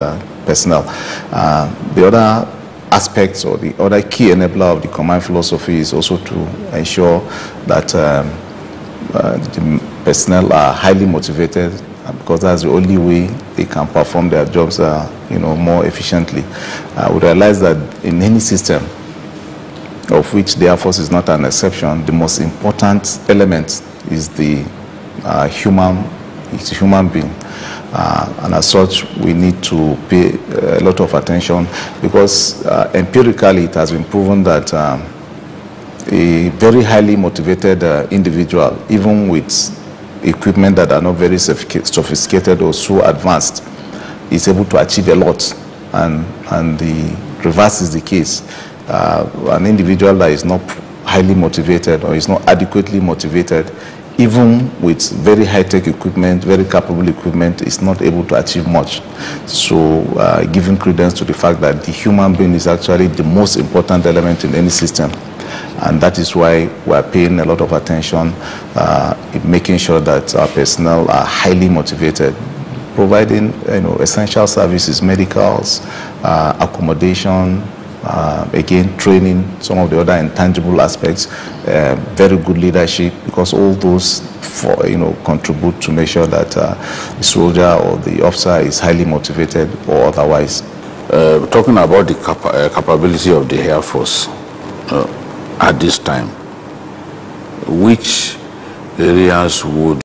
uh, personnel. Uh, the other aspects or the other key enabler of the command philosophy is also to ensure that um, uh, the personnel are highly motivated uh, because that's the only way they can perform their jobs uh, you know, more efficiently. We realize that in any system, of which the Air Force is not an exception, the most important element is the uh, human, it's human being. Uh, and as such, we need to pay a lot of attention because uh, empirically it has been proven that um, a very highly motivated uh, individual, even with equipment that are not very sophisticated or so advanced, is able to achieve a lot. And, and the reverse is the case. Uh, an individual that is not highly motivated or is not adequately motivated even with very high-tech equipment, very capable equipment, is not able to achieve much. So uh, giving credence to the fact that the human being is actually the most important element in any system. And that is why we are paying a lot of attention uh, in making sure that our personnel are highly motivated, providing you know, essential services, medicals, uh, accommodation, uh, again, training, some of the other intangible aspects, uh, very good leadership, because all those for, you know, contribute to make sure that uh, the soldier or the officer is highly motivated or otherwise. Uh, talking about the capa uh, capability of the Air Force uh, at this time, which areas would